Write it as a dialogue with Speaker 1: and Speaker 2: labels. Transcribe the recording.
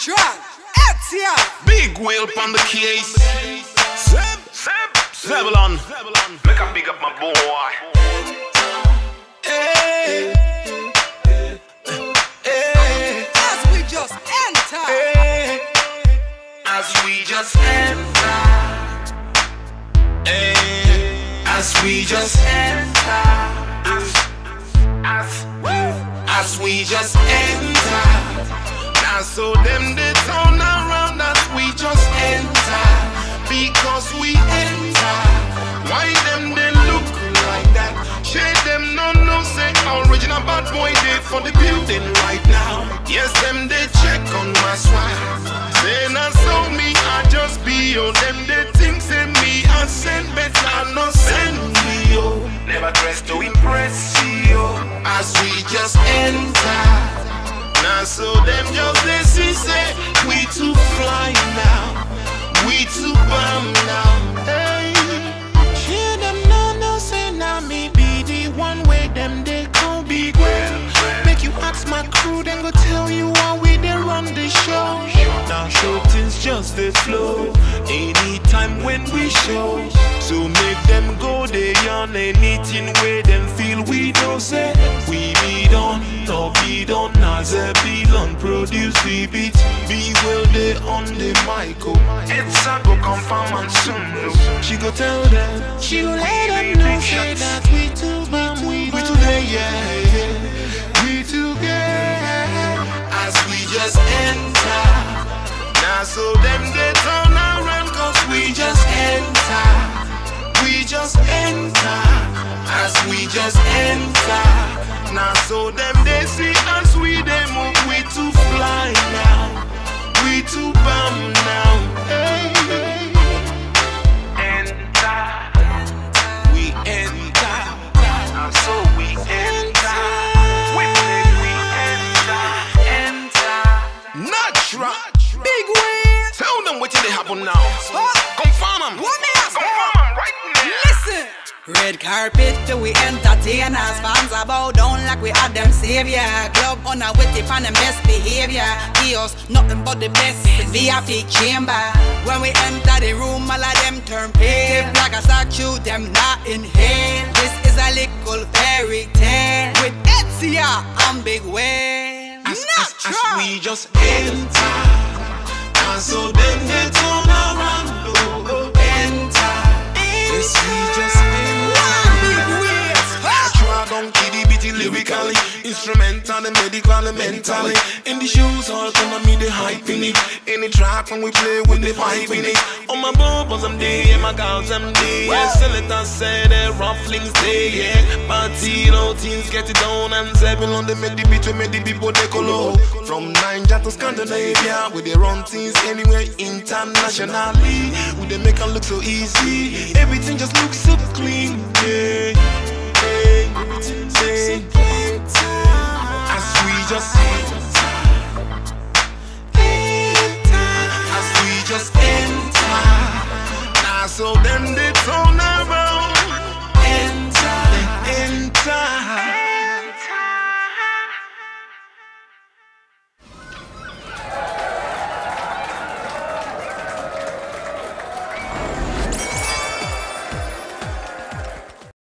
Speaker 1: Natural. Etzia.
Speaker 2: Big whale on the case. Seb, Seb, Zebulon. Make a big up my boy. Hey, hey,
Speaker 1: As we just enter.
Speaker 2: hey. As we just enter. Hey, as we just enter. As, as, as we just enter. So them they turn around as we just enter. Because we enter. Why them they look like that? Shade them no no say original bad boy they for the building Now so them just they see say we too fly now, we too bomb now. Hey, hear them no no say now me be the one way them they call Big Whale. Make you ask my crew, then go tell you how we they run the show. Now show things just they flow. Anytime when we show, so make them go they on anything where them feel we know say we be done, produce the beat, be well they on the mic. Oh. It's a go confirm and soon. oh. She go tell them, she go let them know say that we too bam, we, we today, yeah, yeah. Now so them they see us we they move we too fly now. We too bum now. Hey, hey. Enter. We enter. Now so we enter. We enter. Enter. Natural.
Speaker 1: Big win.
Speaker 2: Tell them what they happen now. Confirm them.
Speaker 1: What me ask
Speaker 2: Confirm
Speaker 1: them?
Speaker 2: them right now.
Speaker 1: Listen. Red carpet till we entertainers Fans are bow down like we are them savior Club on a witty on them best behavior Kios, nothing but the best VIP chamber When we enter the room all of them turn pale Like a statue, them not inhale This is a little fairy tale With Etzia and Big Whale
Speaker 2: As, as, as we just enter. And so then they turn around. Oh, enter. Yes, we just enter.
Speaker 1: One big
Speaker 2: enter.
Speaker 1: huh?
Speaker 2: Natural down bitty lyrically Instrumental and medical and mentally. In the shoes all on me the hype in it. Any track when we play with the vibe in it. On my bubbles I'm there, yeah, my girls I'm there yeah. Selectors say they rufflings there, yeah. Party, no teens get it down And seven on the make the beat, we make the people they color From Niger to Scandinavia We they run things anywhere internationally. We they make it look so easy. Everything just looks so clean, yeah